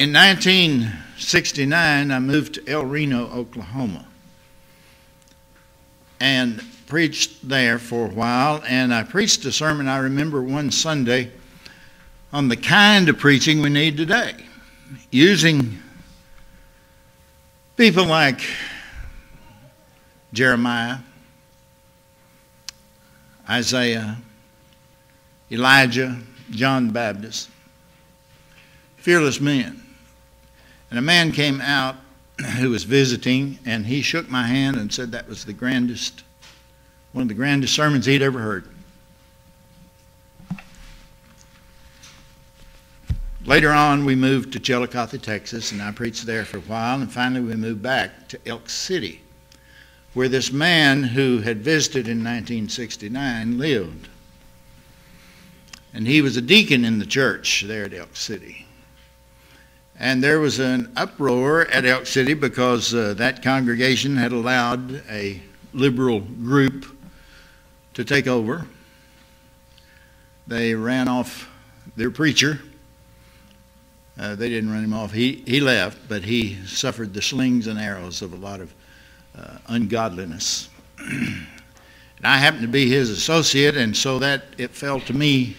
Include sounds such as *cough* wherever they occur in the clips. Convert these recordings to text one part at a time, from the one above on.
In 1969, I moved to El Reno, Oklahoma, and preached there for a while. And I preached a sermon, I remember one Sunday, on the kind of preaching we need today, using people like Jeremiah, Isaiah, Elijah, John the Baptist, fearless men. And a man came out *clears throat* who was visiting, and he shook my hand and said that was the grandest, one of the grandest sermons he'd ever heard. Later on, we moved to Chillicothe, Texas, and I preached there for a while, and finally we moved back to Elk City, where this man who had visited in 1969 lived. And he was a deacon in the church there at Elk City. And there was an uproar at Elk City because uh, that congregation had allowed a liberal group to take over. They ran off their preacher. Uh, they didn't run him off. He, he left, but he suffered the slings and arrows of a lot of uh, ungodliness. *clears throat* and I happened to be his associate, and so that it fell to me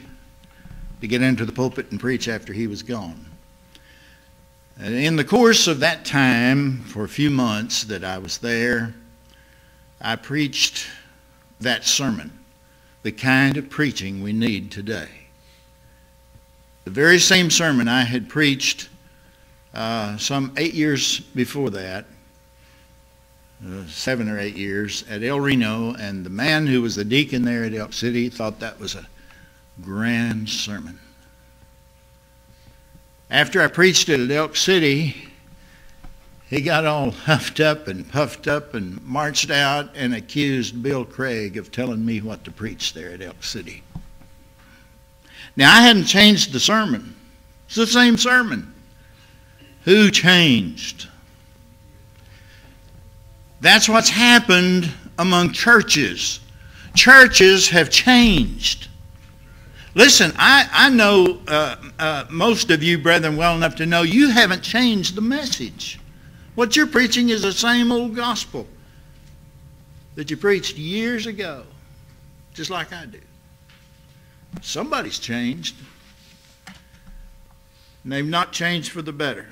to get into the pulpit and preach after he was gone. In the course of that time, for a few months that I was there, I preached that sermon, the kind of preaching we need today. The very same sermon I had preached uh, some eight years before that, uh, seven or eight years, at El Reno, and the man who was the deacon there at Elk City thought that was a grand sermon. After I preached it at Elk City, he got all *laughs* huffed up and puffed up and marched out and accused Bill Craig of telling me what to preach there at Elk City. Now, I hadn't changed the sermon. It's the same sermon. Who changed? That's what's happened among churches. Churches have changed. Listen, I, I know uh, uh, most of you, brethren, well enough to know you haven't changed the message. What you're preaching is the same old gospel that you preached years ago, just like I do. Somebody's changed. And they've not changed for the better.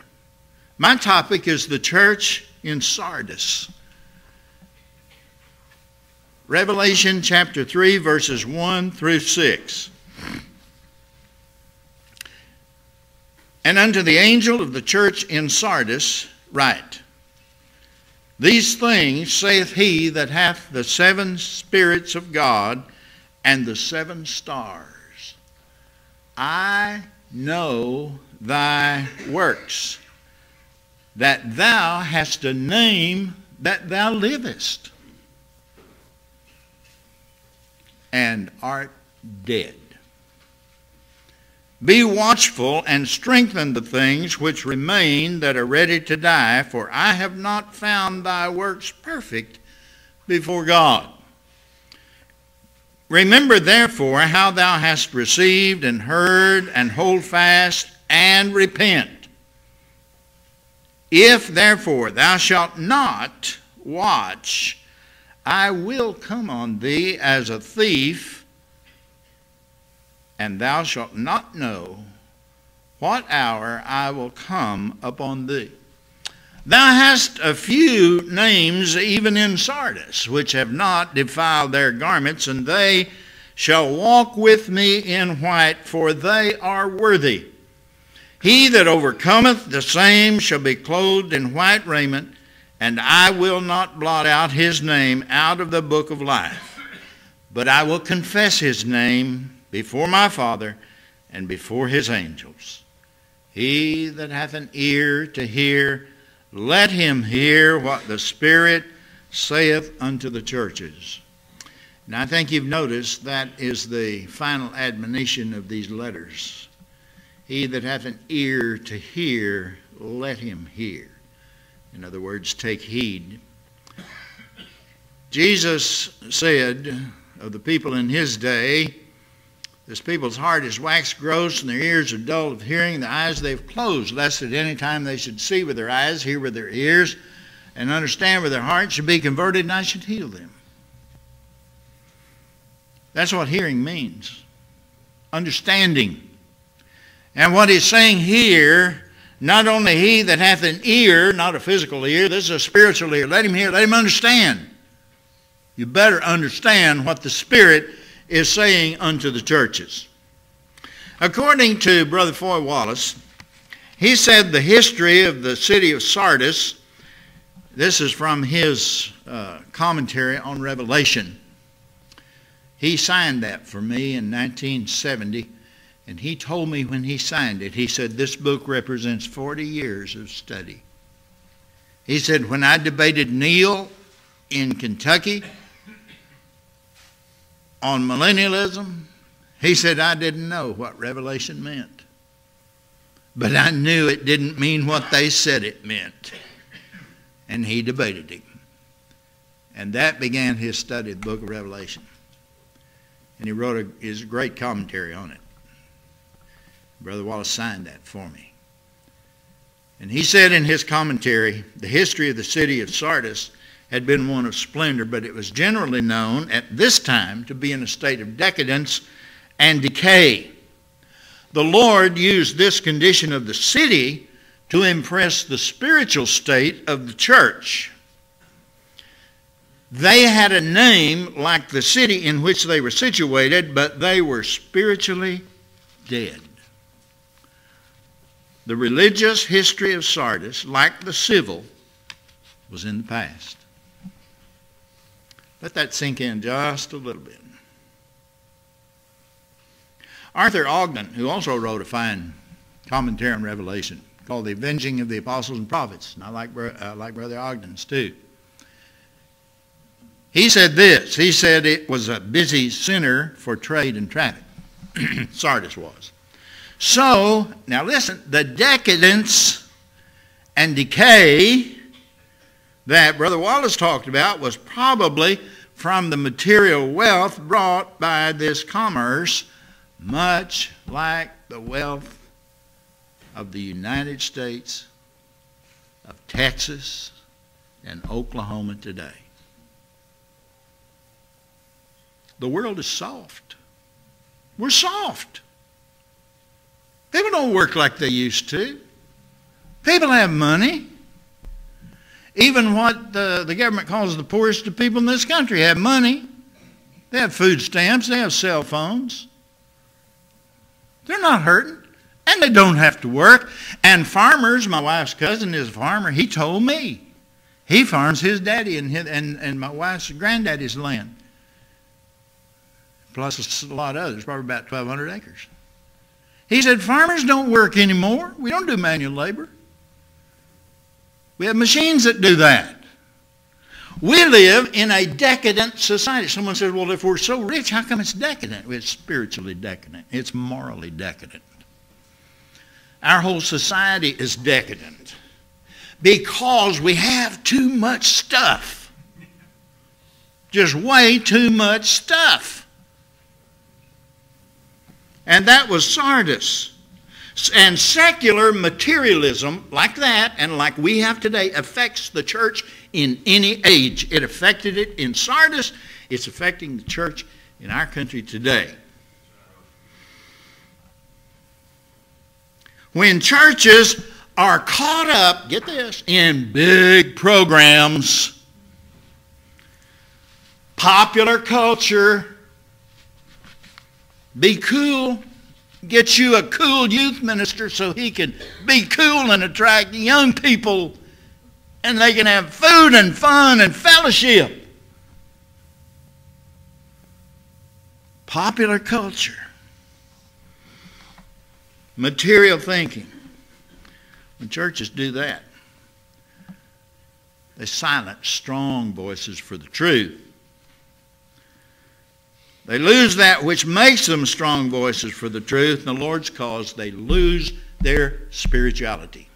My topic is the church in Sardis. Revelation chapter 3, verses 1 through 6. And unto the angel of the church in Sardis write, These things saith he that hath the seven spirits of God and the seven stars. I know thy works, that thou hast a name that thou livest, and art dead. Be watchful and strengthen the things which remain that are ready to die, for I have not found thy works perfect before God. Remember therefore how thou hast received and heard, and hold fast and repent. If therefore thou shalt not watch, I will come on thee as a thief and thou shalt not know what hour I will come upon thee. Thou hast a few names even in Sardis, which have not defiled their garments, and they shall walk with me in white, for they are worthy. He that overcometh, the same shall be clothed in white raiment, and I will not blot out his name out of the book of life, but I will confess his name before my Father and before his angels. He that hath an ear to hear, let him hear what the Spirit saith unto the churches. And I think you've noticed that is the final admonition of these letters. He that hath an ear to hear, let him hear. In other words, take heed. Jesus said of the people in his day, This people's heart is waxed gross, and their ears are dull of hearing, the eyes they've closed, lest at any time they should see with their eyes, hear with their ears, and understand with their hearts, should be converted, and I should heal them. That's what hearing means understanding. And what he's saying here, not only he that hath an ear, not a physical ear, this is a spiritual ear. Let him hear, let him understand. You better understand what the Spirit is saying unto the churches. According to Brother Foy Wallace, he said the history of the city of Sardis, this is from his uh, commentary on Revelation. He signed that for me in 1970, and he told me when he signed it, he said, This book represents 40 years of study. He said, When I debated Neal in Kentucky on millennialism, he said, I didn't know what Revelation meant. But I knew it didn't mean what they said it meant. And he debated him. And that began his study of the book of Revelation and he wrote a, his great commentary on it. Brother Wallace signed that for me. And he said in his commentary, the history of the city of Sardis had been one of splendor, but it was generally known at this time to be in a state of decadence and decay. The Lord used this condition of the city to impress the spiritual state of the church. They had a name like the city in which they were situated, but they were spiritually dead. The religious history of Sardis, like the civil, was in the past. Let that sink in just a little bit. Arthur Ogden, who also wrote a fine commentary on Revelation called The Avenging of the Apostles and Prophets, and I like, uh, like Brother Ogden's too. He said this. He said it was a busy center for trade and traffic. *clears throat* Sardis was. So, now listen, the decadence and decay that Brother Wallace talked about was probably from the material wealth brought by this commerce, much like the wealth of the United States, of Texas, and Oklahoma today. The world is soft. We're soft. People don't work like they used to. People have money. Even what the, the government calls the poorest of people in this country have money. They have food stamps. They have cell phones. They're not hurting. And they don't have to work. And farmers, my wife's cousin is a farmer. He told me. He farms his daddy and, his, and, and my wife's granddaddy's land plus a lot of others, probably about 1,200 acres. He said, farmers don't work anymore. We don't do manual labor. We have machines that do that. We live in a decadent society. Someone says, well, if we're so rich, how come it's decadent? It's spiritually decadent. It's morally decadent. Our whole society is decadent because we have too much stuff. Just way too much stuff and that was Sardis. And secular materialism, like that, and like we have today, affects the church in any age. It affected it in Sardis, it's affecting the church in our country today. When churches are caught up, get this, in big programs, popular culture, be cool. Get you a cool youth minister so he can be cool and attract young people and they can have food and fun and fellowship. Popular culture. Material thinking. When churches do that, they silence strong voices for the truth. They lose that which makes them strong voices for the truth. In the Lord's cause, they lose their spirituality.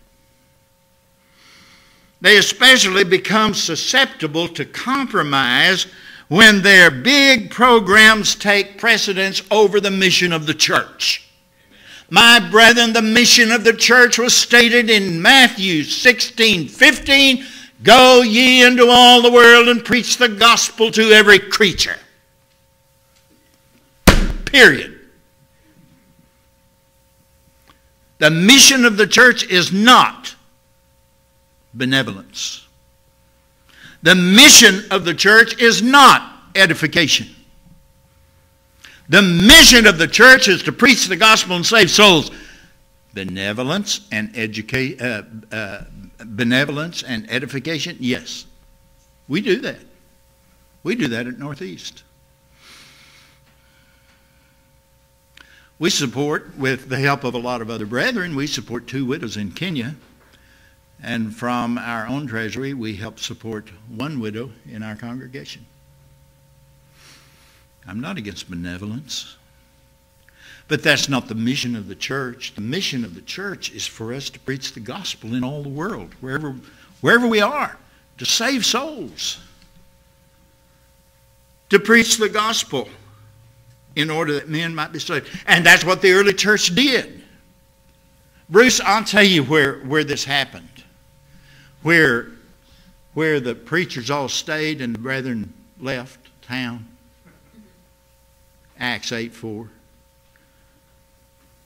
They especially become susceptible to compromise when their big programs take precedence over the mission of the church. My brethren, the mission of the church was stated in Matthew 16, 15. Go ye into all the world and preach the gospel to every creature. Period. The mission of the church is not benevolence. The mission of the church is not edification. The mission of the church is to preach the gospel and save souls. Benevolence and educate, uh, uh, benevolence and edification, yes, we do that. We do that at Northeast. We support, with the help of a lot of other brethren, we support two widows in Kenya. And from our own treasury, we help support one widow in our congregation. I'm not against benevolence. But that's not the mission of the church. The mission of the church is for us to preach the gospel in all the world, wherever, wherever we are, to save souls, to preach the gospel in order that men might be saved. And that's what the early church did. Bruce, I'll tell you where, where this happened. Where, where the preachers all stayed and the brethren left town. Acts 8 4.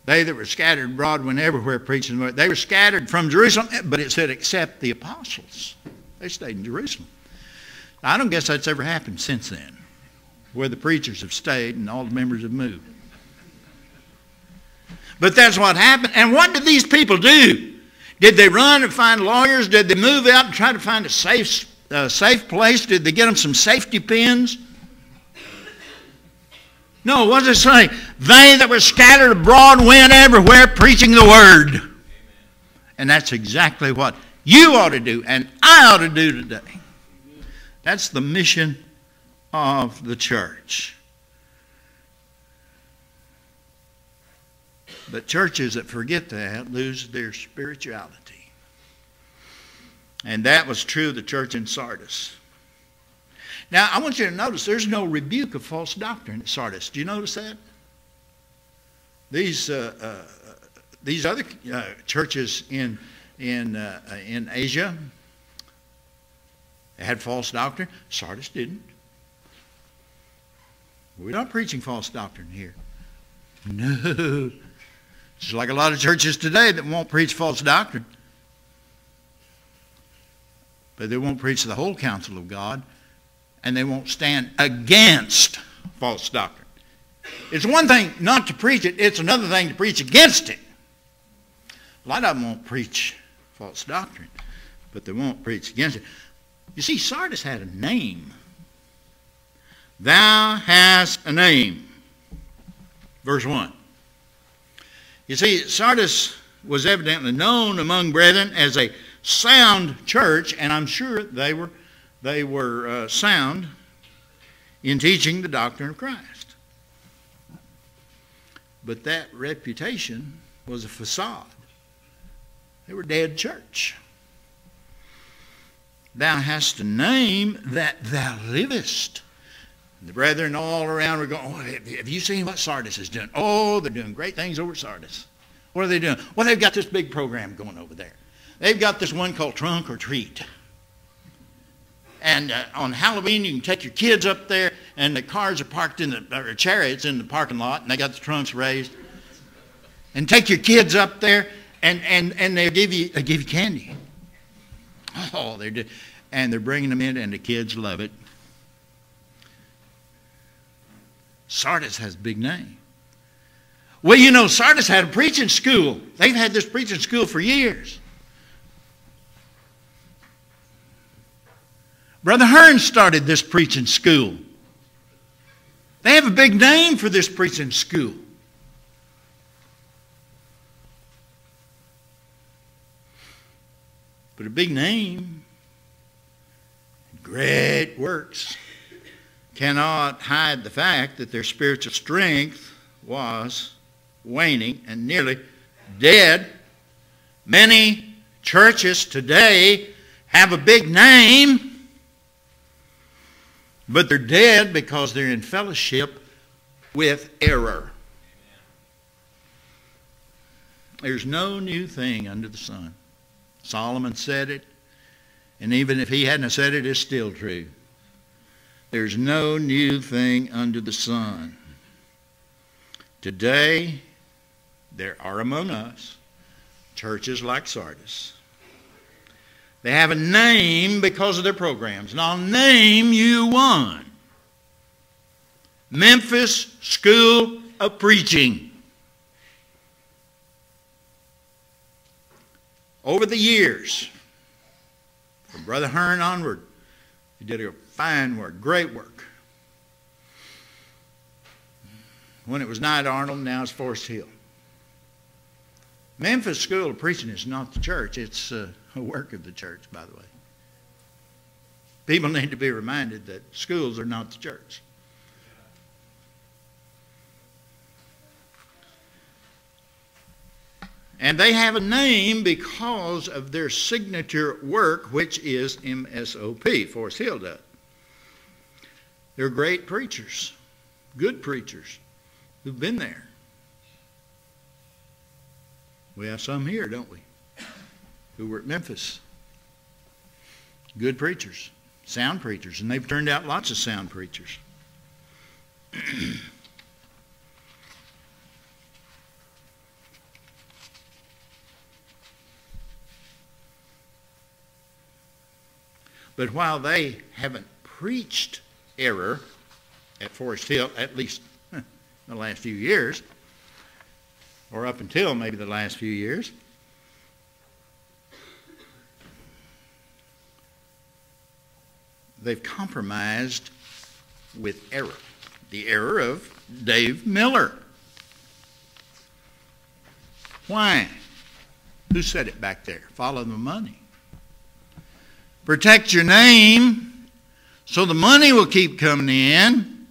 They that were scattered abroad went everywhere preaching. They were scattered from Jerusalem, but it said except the apostles. They stayed in Jerusalem. I don't guess that's ever happened since then, where the preachers have stayed and all the members have moved. But that's what happened. And what did these people do? Did they run and find lawyers? Did they move out and try to find a safe, safe place? Did they get them some safety pins? No, what does it say? They that were scattered abroad went everywhere preaching the word. And that's exactly what you ought to do and I ought to do today. That's the mission of the church. But churches that forget that lose their spirituality. And that was true of the church in Sardis. Now, I want you to notice there's no rebuke of false doctrine at Sardis. Do you notice that? These, uh, uh, these other uh, churches in, in, uh, in Asia had false doctrine. Sardis didn't. We're not preaching false doctrine here. No. It's like a lot of churches today that won't preach false doctrine. But they won't preach the whole counsel of God and they won't stand against false doctrine. It's one thing not to preach it, it's another thing to preach against it. A lot of them won't preach false doctrine, but they won't preach against it. You see, Sardis had a name. Thou hast a name. Verse 1. You see, Sardis was evidently known among brethren as a sound church, and I'm sure they were they were uh, sound in teaching the doctrine of Christ. But that reputation was a facade. They were dead church. Thou hast a name that thou livest. The brethren all around were going, oh, have you seen what Sardis is doing? Oh, they're doing great things over Sardis. What are they doing? Well, they've got this big program going over there. They've got this one called Trunk or Treat. And uh, on Halloween, you can take your kids up there, and the cars are parked in the, or chariots in the parking lot, and they got the trunks raised. And take your kids up there, and, and, and they'll give you, they give you candy. *laughs* Oh, they're and they're bringing them in, and the kids love it. Sardis has a big name. Well, you know, Sardis had a preaching school. They've had this preaching school for years. Brother Hearn started this preaching school. They have a big name for this preaching school. But a big name, great works, cannot hide the fact that their spiritual strength was waning and nearly dead. Many churches today have a big name But they're dead because they're in fellowship with error. There's no new thing under the sun. Solomon said it, and even if he hadn't said it, it's still true. There's no new thing under the sun. Today, there are among us churches like Sardis. They have a name because of their programs, and I'll name you one Memphis School of Preaching. Over the years, from Brother Hearn onward, he did a fine work, great work. When it was Knight Arnold, now it's Forest Hill. Memphis School of Preaching is not the church, it's uh, a work of the church, by the way. People need to be reminded that schools are not the church. And they have a name because of their signature work, which is MSOP, Forest Hill does. They're great preachers, good preachers who've been there. We have some here, don't we? Who were at Memphis. Good preachers, sound preachers, and they've turned out lots of sound preachers. *clears throat* But while they haven't preached error at Forest Hill, at least in the last few years, or up until maybe the last few years, they've compromised with error. The error of Dave Miller. Why? Who said it back there? Follow the money. Protect your name so the money will keep coming in.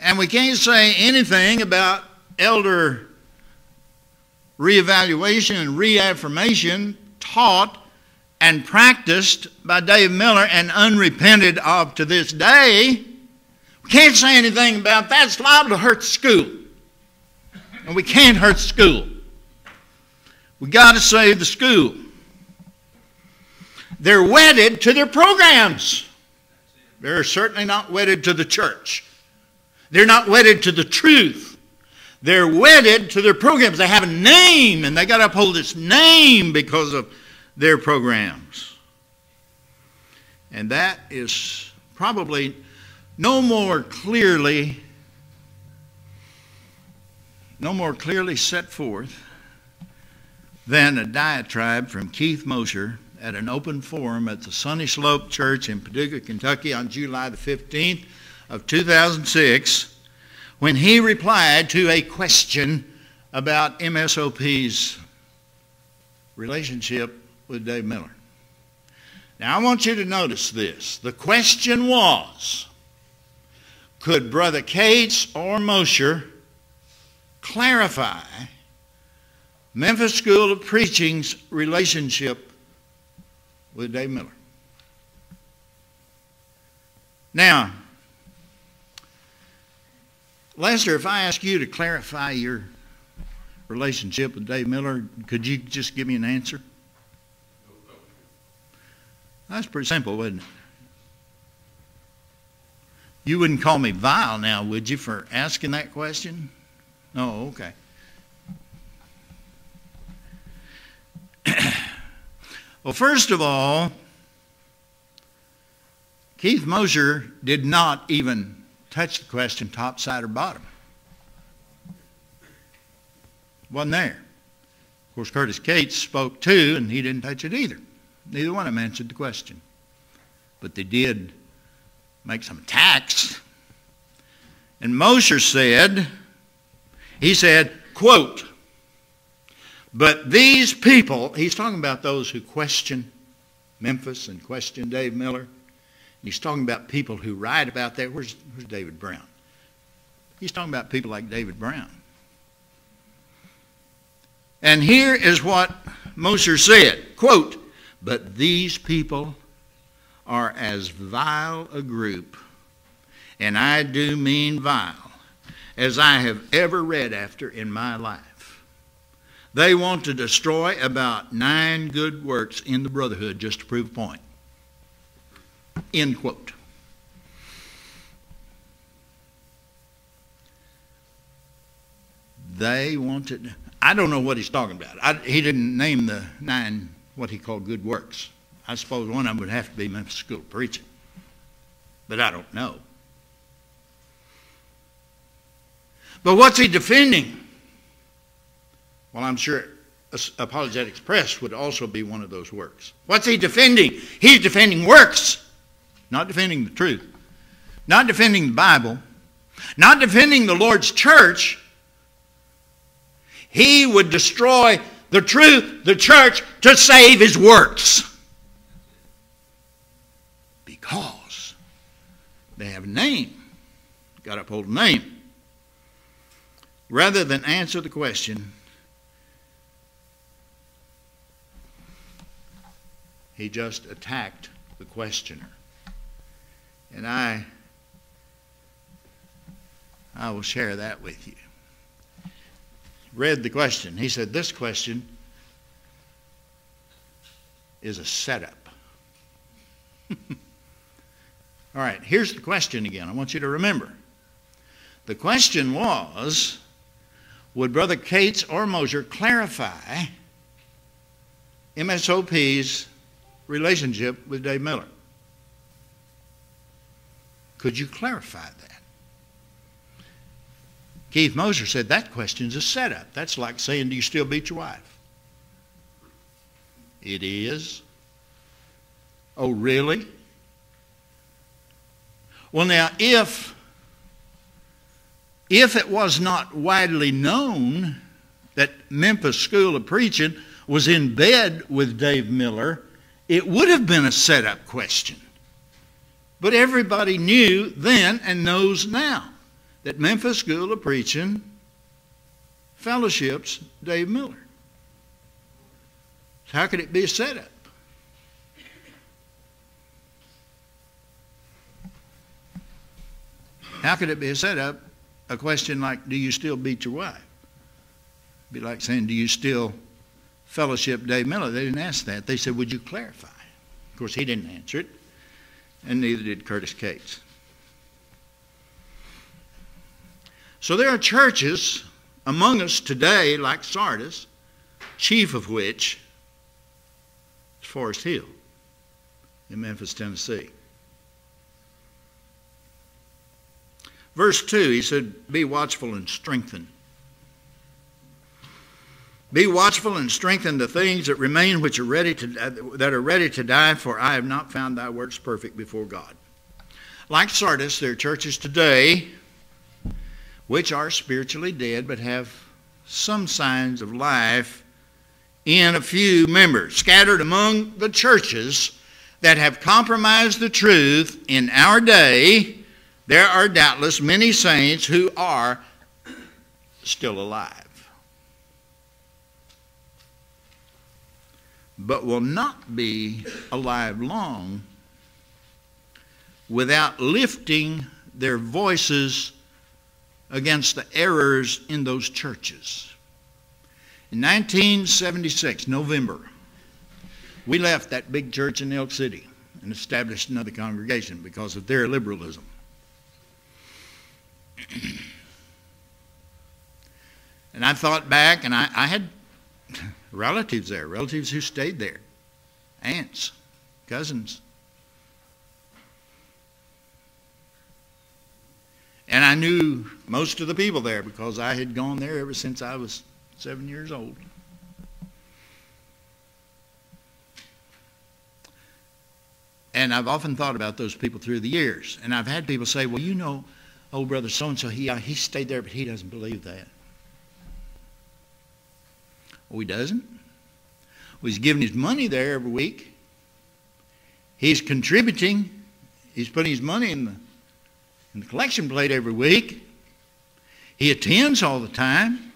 And we can't say anything about elder reevaluation and reaffirmation taught and practiced by Dave Miller and unrepented of to this day. We can't say anything about that. It's liable to hurt school. And we can't hurt school. We got to save the school. They're wedded to their programs. They're certainly not wedded to the church. They're not wedded to the truth. They're wedded to their programs. They have a name, and they got to uphold this name because of their programs. And that is probably no more clearly no more clearly set forth than a diatribe from Keith Mosher at an open forum at the Sunny Slope Church in Paducah, Kentucky on July the 15th of 2006 when he replied to a question about MSOP's relationship with Dave Miller. Now I want you to notice this. The question was, could Brother Cates or Mosher clarify Memphis School of Preaching's relationship with Dave Miller? Now, Lester, if I ask you to clarify your relationship with Dave Miller, could you just give me an answer? That's pretty simple, wouldn't it? You wouldn't call me vile now, would you, for asking that question? Oh, okay. Well, first of all, Keith Mosher did not even touch the question top, side, or bottom. Wasn't there. Of course, Curtis Cates spoke too, and he didn't touch it either. Neither one of them answered the question. But they did make some attacks. And Mosher said, he said, quote, but these people, he's talking about those who question Memphis and question Dave Miller. He's talking about people who write about that. Where's, where's David Brown? He's talking about people like David Brown. And here is what Mosher said, quote, but these people are as vile a group, and I do mean vile, as I have ever read after in my life. They want to destroy about nine good works in the brotherhood just to prove a point. End quote. They wanted, I don't know what he's talking about. I, he didn't name the nine, what he called good works. I suppose one of them would have to be Memphis School Preaching. But I don't know. But what's he defending? Well, I'm sure Apologetics Press would also be one of those works. What's he defending? He's defending works, not defending the truth, not defending the Bible, not defending the Lord's church, he would destroy the truth, the church, to save his works. Because they have a name. Got to uphold a name. Rather than answer the question, he just attacked the questioner. And I I will share that with you read the question. He said, This question is a setup. *laughs* All right, here's the question again. I want you to remember. The question was Would Brother Cates or Mosher clarify MSOP's relationship with Dave Miller? Could you clarify that? Keith Mosher said that question's a setup. That's like saying, Do you still beat your wife? It is. Oh, really? Well, now, if if it was not widely known that Memphis School of Preaching was in bed with Dave Miller, it would have been a setup question. But everybody knew then and knows now that Memphis School of Preaching fellowships Dave Miller. How could it be a setup? How could it be a setup? A question like, do you still beat your wife? Be like saying, do you still fellowship Dave Miller? They didn't ask that. They said, would you clarify? Of course, he didn't answer it, and neither did Curtis Cates. So there are churches among us today, like Sardis, chief of which is Forest Hill in Memphis, Tennessee. Verse 2, he said, Be watchful and strengthen. Be watchful and strengthen the things that remain which are ready to, that are ready to die, for I have not found thy works perfect before God. Like Sardis, there are churches today which are spiritually dead but have some signs of life in a few members, scattered among the churches that have compromised the truth in our day. There are doubtless many saints who are still alive, but will not be alive long without lifting their voices against the errors in those churches. In 1976, November, we left that big church in Elk City and established another congregation because of their liberalism. *clears throat* and I thought back, and I, I had relatives there, relatives who stayed there, aunts, cousins. And I knew most of the people there because I had gone there ever since I was seven years old. And I've often thought about those people through the years. And I've had people say, well, you know, old brother so-and-so, he, uh, he stayed there, but he doesn't believe that. Well, he doesn't. Well, he's giving his money there every week. He's contributing. He's putting his money in the in the collection plate every week. He attends all the time.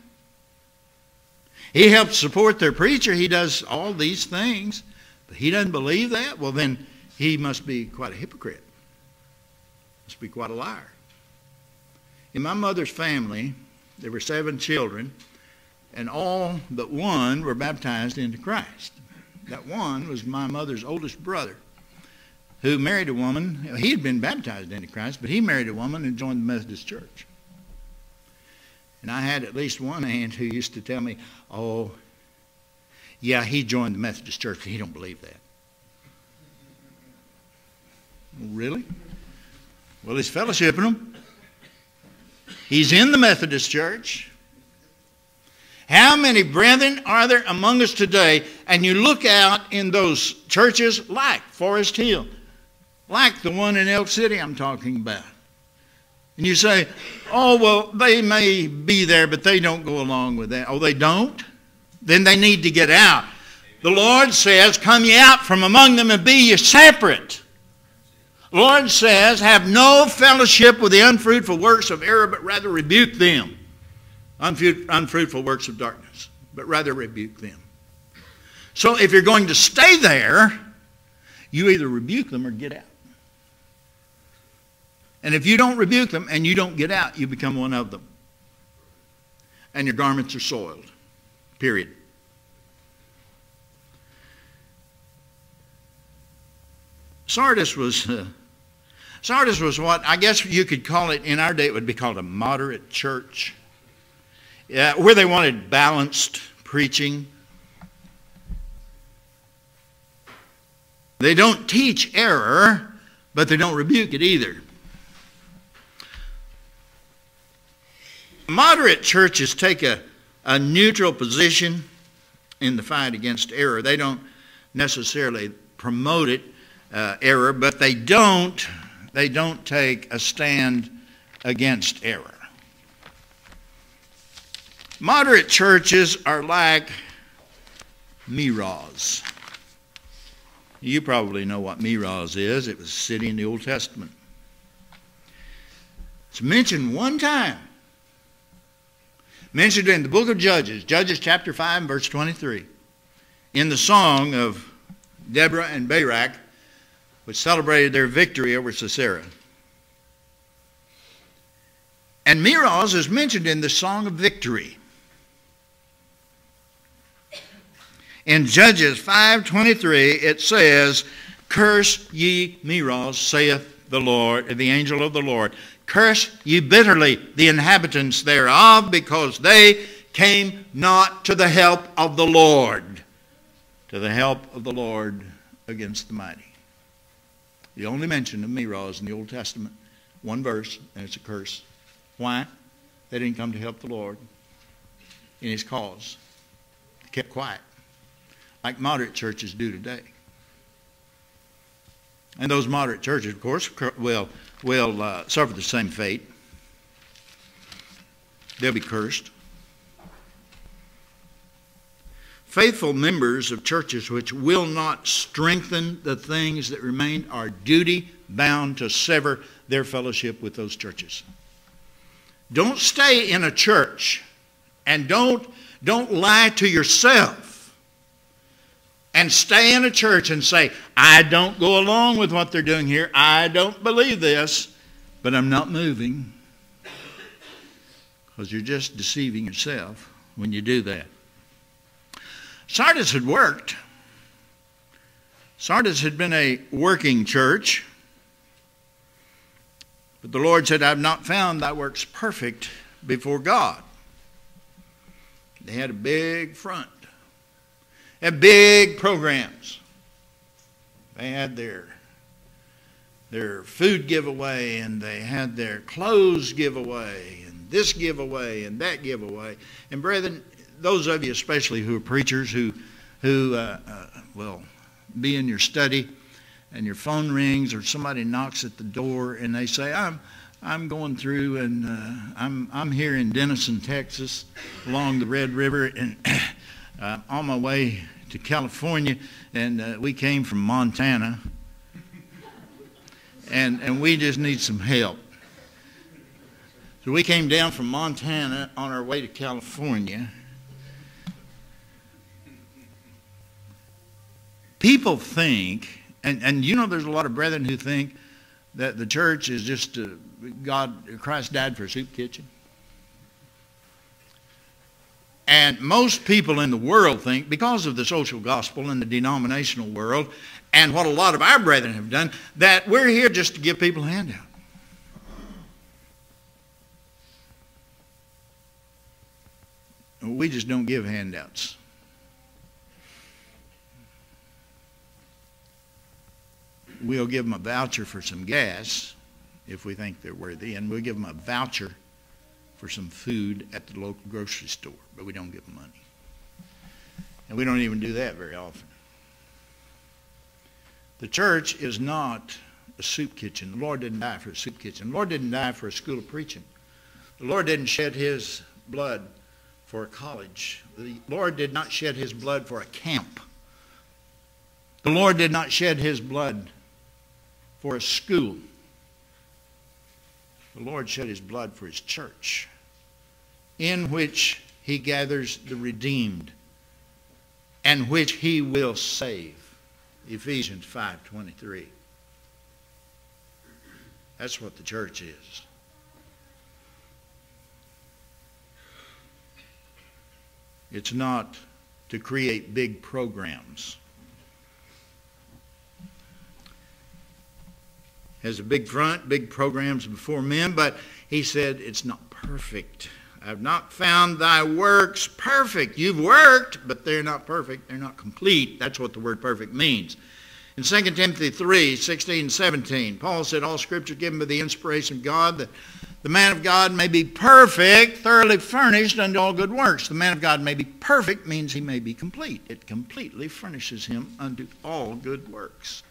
He helps support their preacher. He does all these things. But he doesn't believe that. Well, then he must be quite a hypocrite. Must be quite a liar. In my mother's family, there were seven children, and all but one were baptized into Christ. That one was my mother's oldest brother, who married a woman. He had been baptized into Christ, but he married a woman and joined the Methodist Church. And I had at least one aunt who used to tell me, oh, yeah, he joined the Methodist Church, he don't believe that. Really? Well, he's fellowshipping them. He's in the Methodist Church. How many brethren are there among us today? And you look out in those churches like Forest Hill, like the one in Elk City I'm talking about. And you say, oh, well, they may be there, but they don't go along with that. Oh, they don't? Then they need to get out. The Lord says, Come ye out from among them and be ye separate. The Lord says, Have no fellowship with the unfruitful works of error, but rather rebuke them. Unfruitful works of darkness, but rather rebuke them. So if you're going to stay there, you either rebuke them or get out. And if you don't rebuke them and you don't get out, you become one of them. And your garments are soiled. Period. Sardis was uh, Sardis was what I guess you could call it in our day. It would be called a moderate church, yeah, where they wanted balanced preaching. They don't teach error, but they don't rebuke it either. Moderate churches take a, a neutral position in the fight against error. They don't necessarily promote it, uh, error, but they don't, they don't take a stand against error. Moderate churches are like Meroz. You probably know what Meroz is. It was a city in the Old Testament. It's mentioned one time mentioned in the book of Judges, Judges chapter 5, verse 23, in the song of Deborah and Barak, which celebrated their victory over Sisera. And Meroz is mentioned in the song of victory. In Judges 5:23 it says, "Curse ye Meroz, saith the Lord, the angel of the Lord. Curse ye bitterly the inhabitants thereof, because they came not to the help of the Lord, to the help of the Lord against the mighty. The only mention of Meroz in the Old Testament, one verse, and it's a curse. Why? They didn't come to help the Lord in his cause. They kept quiet, like moderate churches do today. And those moderate churches, of course, will will uh, suffer the same fate. They'll be cursed. Faithful members of churches which will not strengthen the things that remain are duty bound to sever their fellowship with those churches. Don't stay in a church and don't, don't lie to yourself and stay in a church and say, I don't go along with what they're doing here. I don't believe this, but I'm not moving. Because you're just deceiving yourself when you do that. Sardis had worked. Sardis had been a working church. But the Lord said, I've not found thy works perfect before God. They had a big front had big programs. They had their their food giveaway and they had their clothes giveaway and this giveaway and that giveaway. And brethren, those of you especially who are preachers who who uh, uh, will be in your study and your phone rings or somebody knocks at the door and they say, I'm I'm going through and uh, I'm I'm here in Denison, Texas, along the Red River and uh, on my way to California, and uh, we came from Montana, and and we just need some help. So we came down from Montana on our way to California. People think And, and you know there's a lot of brethren who think that the church is just a, God, Christ died for a soup kitchen. And most people in the world think, because of the social gospel and the denominational world, and what a lot of our brethren have done, that we're here just to give people a handout. We just don't give handouts. We'll give them a voucher for some gas if we think they're worthy, and we'll give them a voucher for some food at the local grocery store, but we don't give them money. And we don't even do that very often. The church is not a soup kitchen. The Lord didn't die for a soup kitchen. The Lord didn't die for a school of preaching. The Lord didn't shed his blood for a college. The Lord did not shed his blood for a camp. The Lord did not shed his blood for a school. The Lord shed his blood for his church, in which he gathers the redeemed, and which he will save. Ephesians 5.23. That's what the church is. It's not to create big programs. Has a big front, big programs before men, but he said it's not perfect. I've not found thy works perfect. You've worked, but they're not perfect. They're not complete. That's what the word perfect means. In 2 Timothy 3, 16 and 17, Paul said, All scripture given by the inspiration of God, that the man of God may be perfect, thoroughly furnished unto all good works. The man of God may be perfect means he may be complete. It completely furnishes him unto all good works.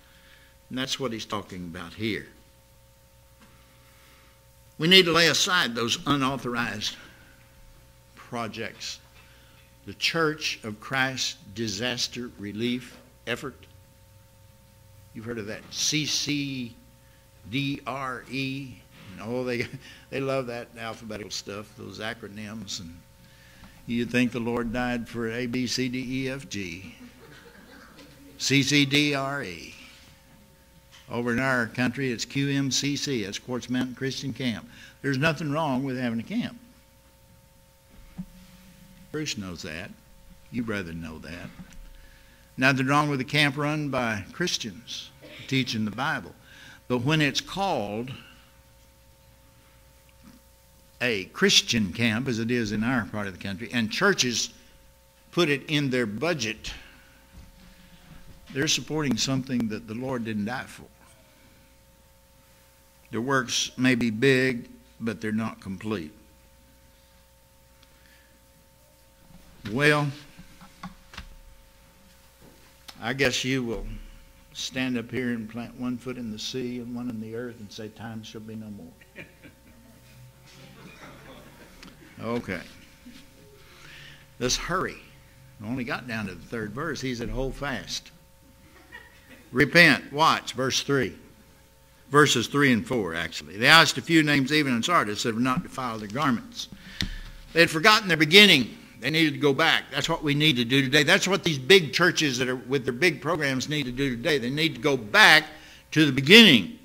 And that's what he's talking about here. We need to lay aside those unauthorized projects. The Church of Christ Disaster Relief Effort. You've heard of that. CCDRE. Oh, they, *laughs* they love that alphabetical stuff, those acronyms. And you'd think the Lord died for A, B, C, D, E, F, G. CCDRE. Over in our country, it's QMCC. It's Quartz Mountain Christian Camp. There's nothing wrong with having a camp. Bruce knows that. You brethren know that. Nothing wrong with a camp run by Christians teaching the Bible. But when it's called a Christian camp, as it is in our part of the country, and churches put it in their budget, they're supporting something that the Lord didn't die for. Their works may be big, but they're not complete. Well, I guess you will stand up here and plant one foot in the sea and one in the earth and say, Time shall be no more. Okay. Let's hurry. We only got down to the third verse. He said, Hold fast. Repent. Watch. Verse 3 verses 3 and 4, actually. They asked a few names, even in Sardis, that have not defiled their garments. They had forgotten their beginning. They needed to go back. That's what we need to do today. That's what these big churches that are with their big programs need to do today. They need to go back to the beginning.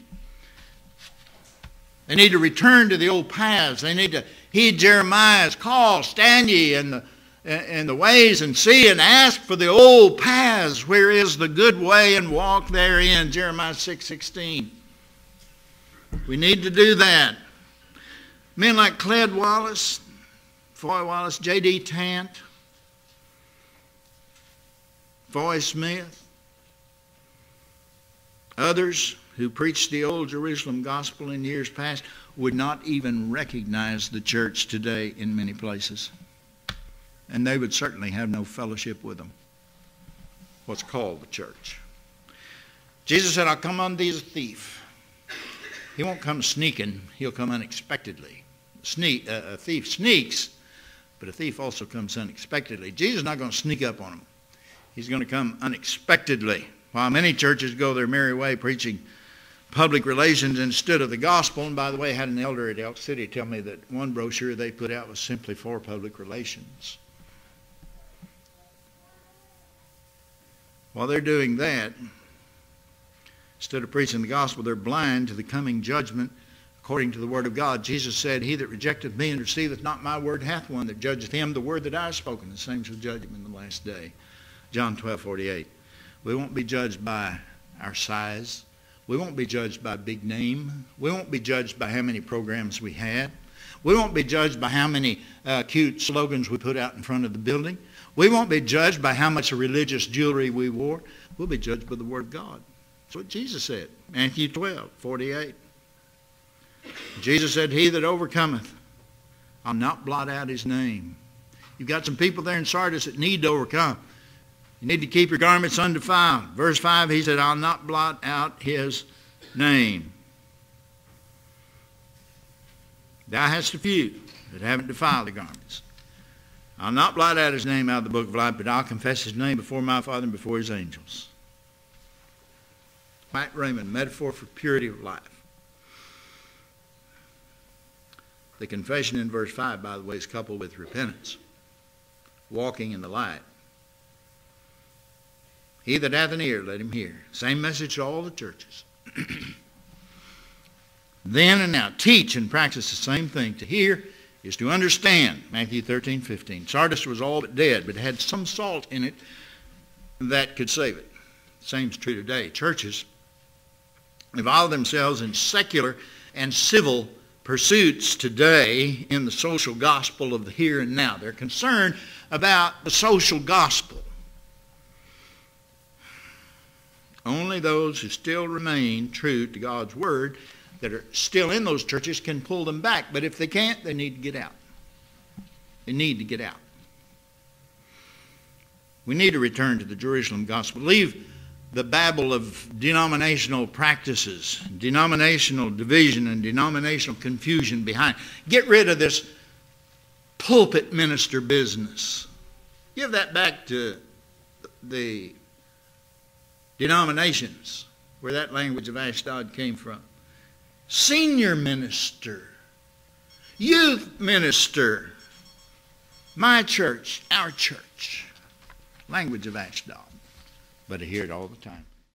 They need to return to the old paths. They need to heed Jeremiah's call, stand ye in the, in the ways and see and ask for the old paths. Where is the good way and walk therein? Jeremiah 6, 16. We need to do that. Men like Cled Wallace, Foy Wallace, J.D. Tant, Foy Smith, others who preached the old Jerusalem gospel in years past would not even recognize the church today in many places. And they would certainly have no fellowship with them. What's called the church. Jesus said, I'll come unto thee as a thief. He won't come sneaking, he'll come unexpectedly. Sneak, uh, a thief sneaks, but a thief also comes unexpectedly. Jesus is not going to sneak up on him. He's going to come unexpectedly. While many churches go their merry way preaching public relations instead of the gospel, and by the way, I had an elder at Elk City tell me that one brochure they put out was simply for public relations. While they're doing that, Instead of preaching the gospel, they're blind to the coming judgment according to the word of God. Jesus said, He that rejecteth me and receiveth not my word hath one that judgeth him. The word that I have spoken, the same shall judge him in the last day. John 12, 48. We won't be judged by our size. We won't be judged by big name. We won't be judged by how many programs we had. We won't be judged by how many uh, cute slogans we put out in front of the building. We won't be judged by how much religious jewelry we wore. We'll be judged by the Word of God. That's what Jesus said. Matthew 12, 48. Jesus said, He that overcometh, I'll not blot out his name. You've got some people there in Sardis that need to overcome. You need to keep your garments undefiled. Verse 5, he said, I'll not blot out his name. Thou hast a few that haven't defiled the garments. I'll not blot out his name out of the book of life, but I'll confess his name before my Father and before his angels. White raiment, metaphor for purity of life. The confession in verse 5, by the way, is coupled with repentance, walking in the light. He that hath an ear, let him hear. Same message to all the churches. *clears throat* then and now, teach and practice the same thing. To hear is to understand. Matthew 13, 15. Sardis was all but dead, but had some salt in it that could save it. Same is true today. Churches involve themselves in secular and civil pursuits today in the social gospel of the here and now. They're concerned about the social gospel. Only those who still remain true to God's word that are still in those churches can pull them back. But if they can't, they need to get out. They need to get out. We need to return to the Jerusalem gospel. Leave the babble of denominational practices, denominational division, and denominational confusion behind. Get rid of this pulpit minister business. Give that back to the denominations where that language of Ashdod came from. Senior minister, youth minister, my church, our church. Language of Ashdod but I hear it all the time.